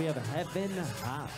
We have Heaven High.